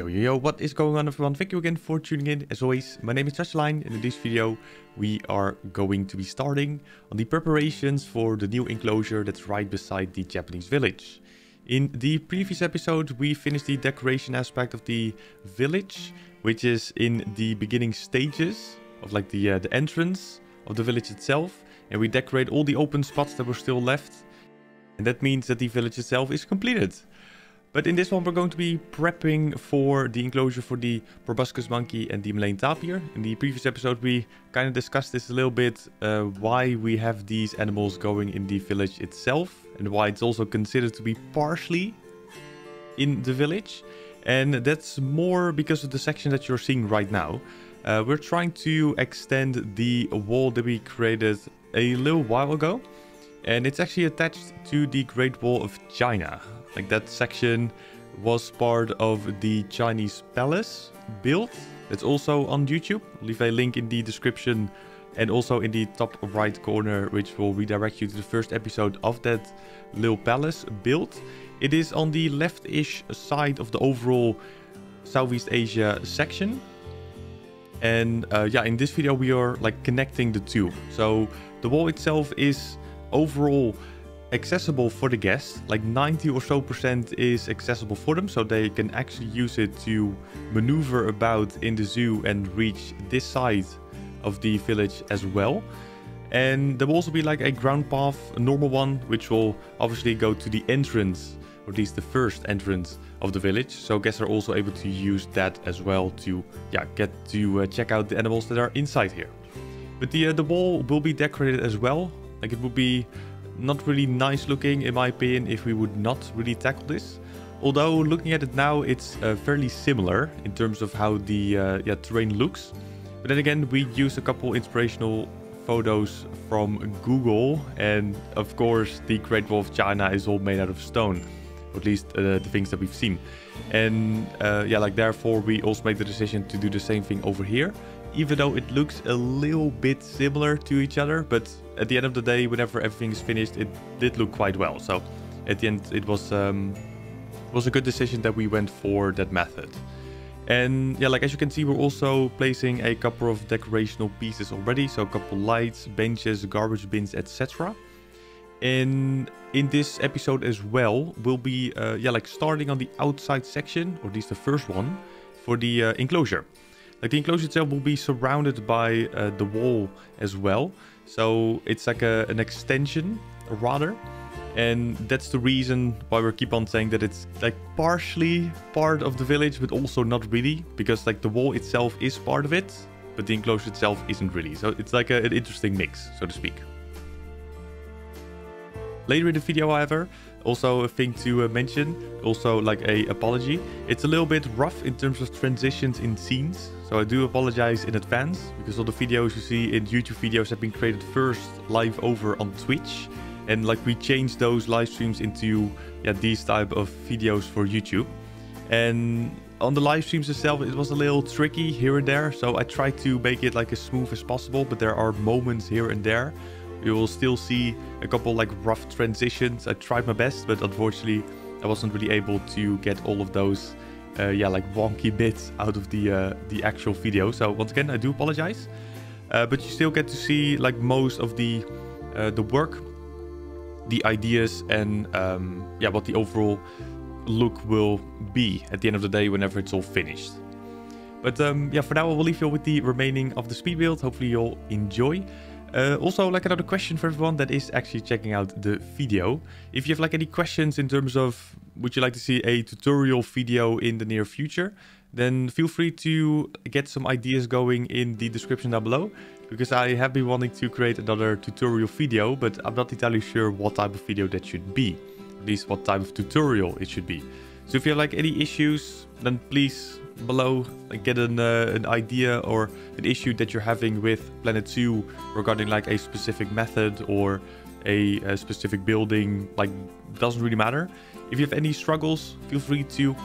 Yo, yo, yo, what is going on everyone? Thank you again for tuning in. As always, my name is Dutchlion and in this video we are going to be starting on the preparations for the new enclosure that's right beside the Japanese village. In the previous episode we finished the decoration aspect of the village, which is in the beginning stages of like the, uh, the entrance of the village itself. And we decorate all the open spots that were still left. And that means that the village itself is completed. But in this one, we're going to be prepping for the enclosure for the proboscis monkey and the Malayan tapir. In the previous episode, we kind of discussed this a little bit, uh, why we have these animals going in the village itself and why it's also considered to be partially in the village. And that's more because of the section that you're seeing right now. Uh, we're trying to extend the wall that we created a little while ago. And it's actually attached to the Great Wall of China. Like that section was part of the Chinese palace build. It's also on YouTube. I'll leave a link in the description and also in the top right corner, which will redirect you to the first episode of that little palace build. It is on the left-ish side of the overall Southeast Asia section. And uh, yeah, in this video we are like connecting the two. So the wall itself is overall accessible for the guests. Like 90 or so percent is accessible for them, so they can actually use it to maneuver about in the zoo and reach this side of the village as well. And there will also be like a ground path, a normal one, which will obviously go to the entrance, or at least the first entrance of the village. So guests are also able to use that as well to yeah get to uh, check out the animals that are inside here. But the uh, the wall will be decorated as well. Like it will be not really nice looking in my opinion if we would not really tackle this. Although looking at it now, it's uh, fairly similar in terms of how the uh, yeah, terrain looks. But then again, we used a couple inspirational photos from Google. And of course, the Great Wall of China is all made out of stone. At least uh, the things that we've seen. And uh, yeah, like therefore, we also made the decision to do the same thing over here even though it looks a little bit similar to each other. But at the end of the day, whenever everything is finished, it did look quite well. So at the end, it was um, was a good decision that we went for that method. And yeah, like as you can see, we're also placing a couple of decorational pieces already. So a couple lights, benches, garbage bins, etc. And in this episode as well, we'll be uh, yeah like starting on the outside section, or at least the first one, for the uh, enclosure. Like the enclosure itself will be surrounded by uh, the wall as well. So it's like a, an extension rather. And that's the reason why we keep on saying that it's like partially part of the village, but also not really. Because like the wall itself is part of it, but the enclosure itself isn't really. So it's like a, an interesting mix, so to speak. Later in the video, however, also a thing to uh, mention, also like a apology. It's a little bit rough in terms of transitions in scenes. So I do apologize in advance because all the videos you see in YouTube videos have been created first live over on Twitch. And like we changed those live streams into yeah, these type of videos for YouTube. And on the live streams itself, it was a little tricky here and there. So I tried to make it like as smooth as possible, but there are moments here and there you will still see a couple like rough transitions. I tried my best, but unfortunately I wasn't really able to get all of those uh, yeah, like wonky bits out of the uh, the actual video. So once again, I do apologize. Uh, but you still get to see like most of the uh, the work, the ideas, and um, yeah, what the overall look will be at the end of the day whenever it's all finished. But um, yeah, for now I will leave you with the remaining of the speed build. Hopefully you'll enjoy. Uh, also, like another question for everyone that is actually checking out the video. If you have like any questions in terms of would you like to see a tutorial video in the near future, then feel free to get some ideas going in the description down below. Because I have been wanting to create another tutorial video, but I'm not entirely sure what type of video that should be. At least what type of tutorial it should be. So if you have like any issues, then please below get an, uh, an idea or an issue that you're having with Planet Zoo regarding like a specific method or a, a, specific building, like doesn't really matter. If you have any struggles, feel free to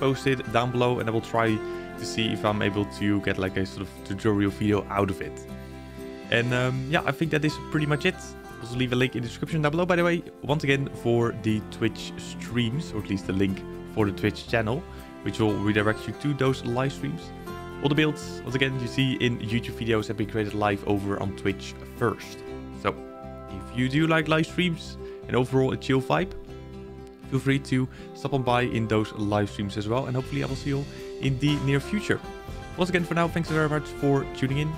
post it down below and I will try to see if I'm able to get like a sort of tutorial video out of it. And um, yeah, I think that is pretty much it. Also leave a link in the description down below, by the way, once again, for the Twitch streams, or at least the link for the Twitch channel. Which will redirect you to those live streams. All the builds, once again, you see in YouTube videos have been created live over on Twitch first. So, if you do like live streams and overall a chill vibe, feel free to stop on by in those live streams as well. And hopefully I will see you in the near future. Once again, for now, thanks very much for tuning in.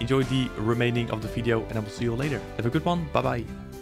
Enjoy the remaining of the video and I will see you later. Have a good one. Bye-bye.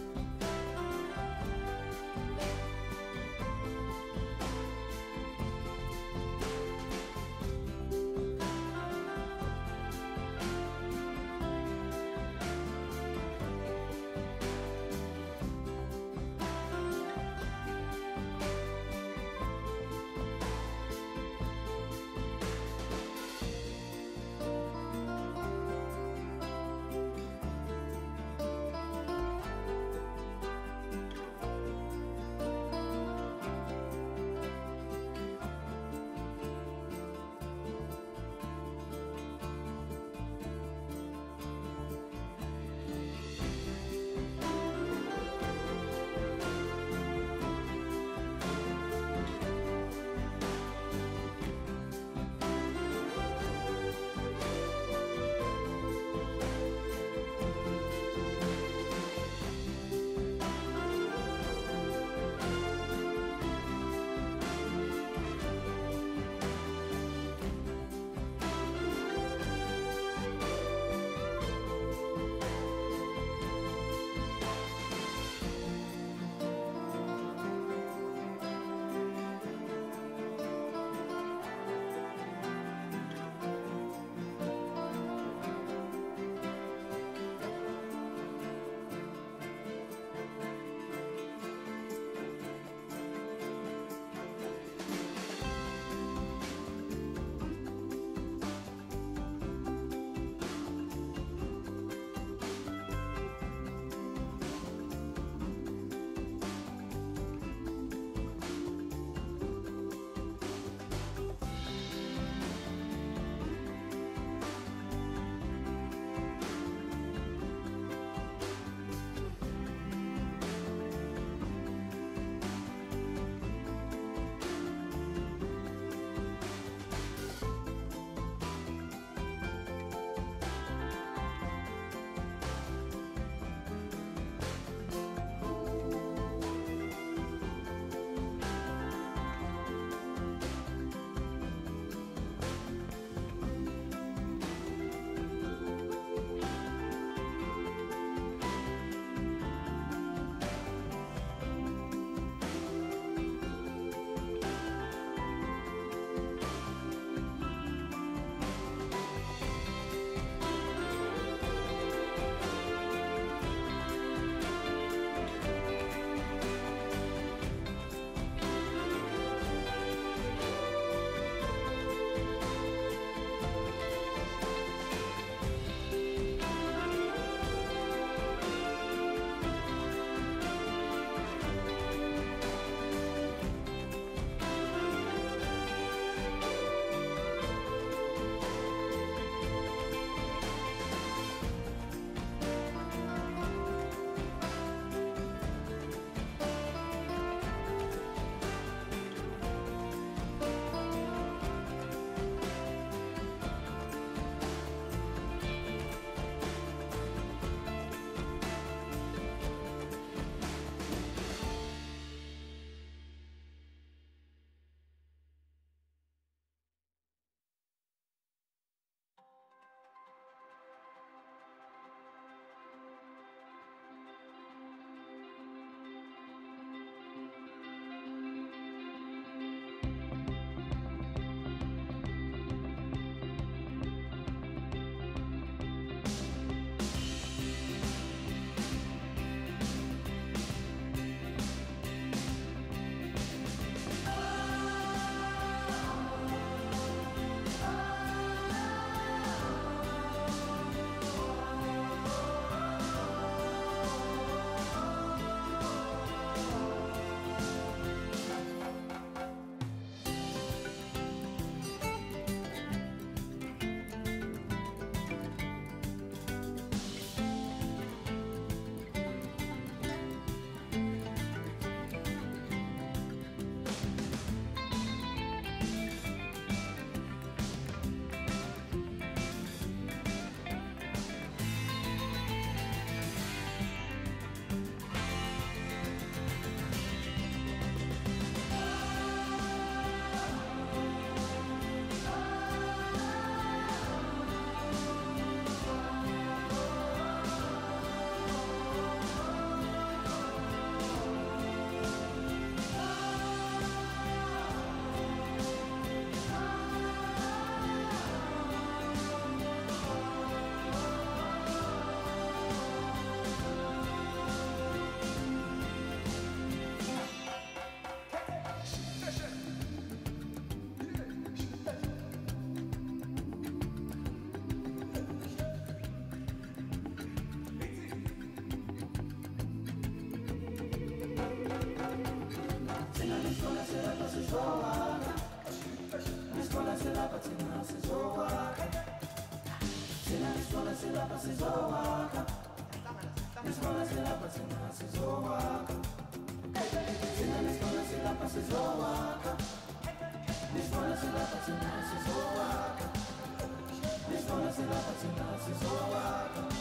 Silapha sizowaka nisibona silapha thina sizowaka thina nisibona silapha sizowaka nisibona silapha thina sizowaka nisibona silapha thina sizowaka